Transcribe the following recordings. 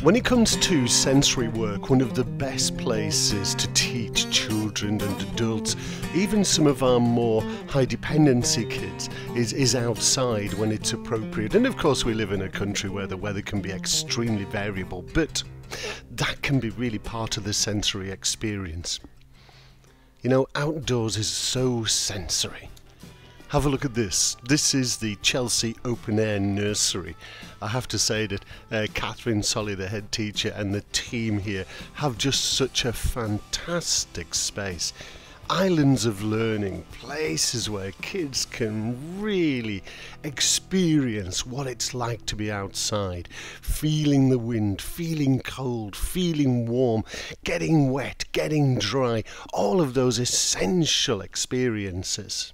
When it comes to sensory work, one of the best places to teach children and adults, even some of our more high dependency kids, is, is outside when it's appropriate. And of course, we live in a country where the weather can be extremely variable, but that can be really part of the sensory experience. You know, outdoors is so sensory. Have a look at this. This is the Chelsea Open Air Nursery. I have to say that uh, Kathryn Solly, the head teacher, and the team here have just such a fantastic space islands of learning, places where kids can really experience what it's like to be outside, feeling the wind, feeling cold, feeling warm, getting wet, getting dry, all of those essential experiences.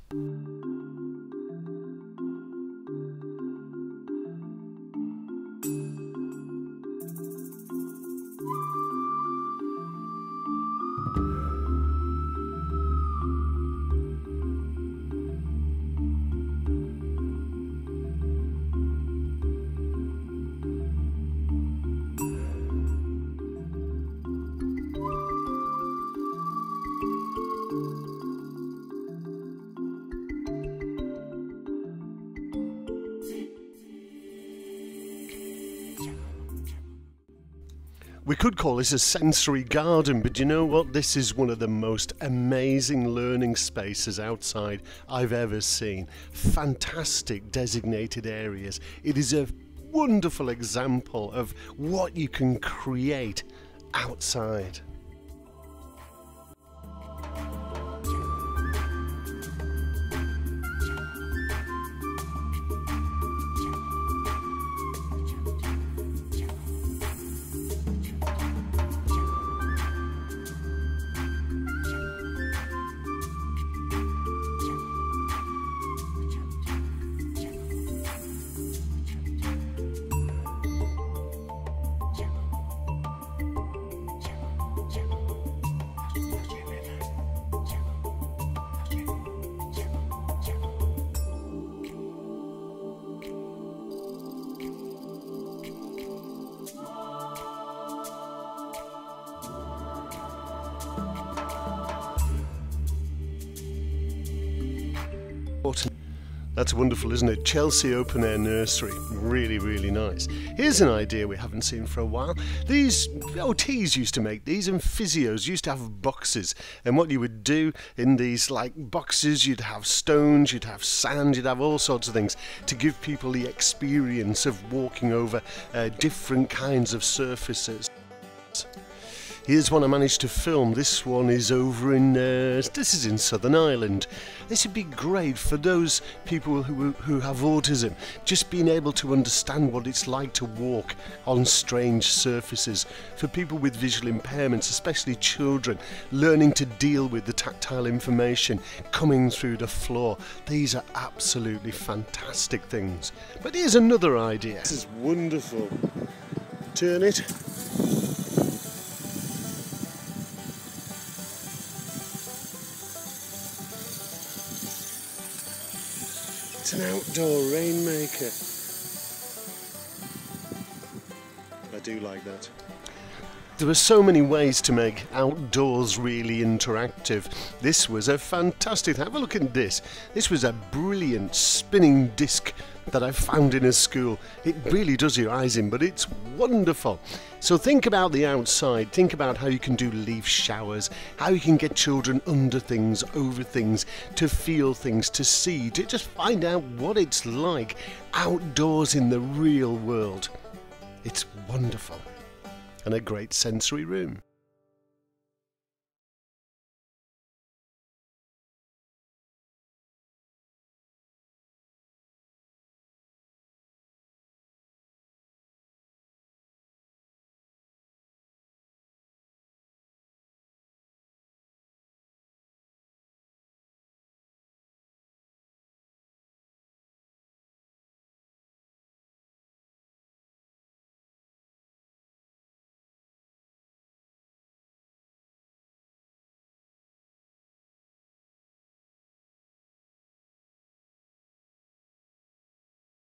We could call this a sensory garden, but you know what? This is one of the most amazing learning spaces outside I've ever seen. Fantastic designated areas. It is a wonderful example of what you can create outside. That's wonderful, isn't it? Chelsea Open Air Nursery. Really, really nice. Here's an idea we haven't seen for a while. These OTs used to make these, and physios used to have boxes. And what you would do in these like boxes, you'd have stones, you'd have sand, you'd have all sorts of things to give people the experience of walking over uh, different kinds of surfaces. Here's one I managed to film. This one is over in, uh, this is in Southern Ireland. This would be great for those people who, who have autism, just being able to understand what it's like to walk on strange surfaces. For people with visual impairments, especially children, learning to deal with the tactile information coming through the floor. These are absolutely fantastic things. But here's another idea. This is wonderful. Turn it. An outdoor rainmaker. I do like that. There are so many ways to make outdoors really interactive. This was a fantastic. Have a look at this. This was a brilliant spinning disc that I found in a school. It really does your eyes in, but it's wonderful. So think about the outside, think about how you can do leaf showers, how you can get children under things, over things, to feel things, to see, to just find out what it's like outdoors in the real world. It's wonderful and a great sensory room.